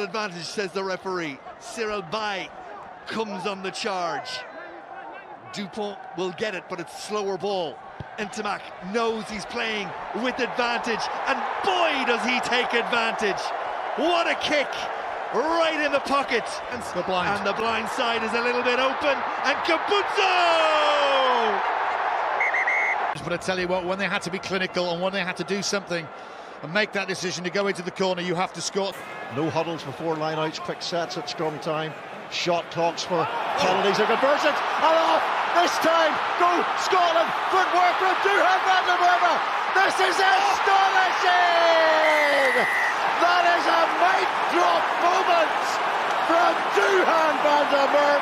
advantage, says the referee. Cyril Baille comes on the charge. Dupont will get it, but it's slower ball. Ntamack knows he's playing with advantage, and boy, does he take advantage. What a kick! Right in the pocket. And the blind. And the blind side is a little bit open, and Capuozzo! But I tell you what, when they had to be clinical and when they had to do something and make that decision to go into the corner, you have to score. No huddles before lineouts, quick sets at scrum time. Shot clocks for penalties or conversions. And off! This time, go Scotland! Footwork from Duhan van der Merwe! This is astonishing! That is a mic drop moment from Duhan van der!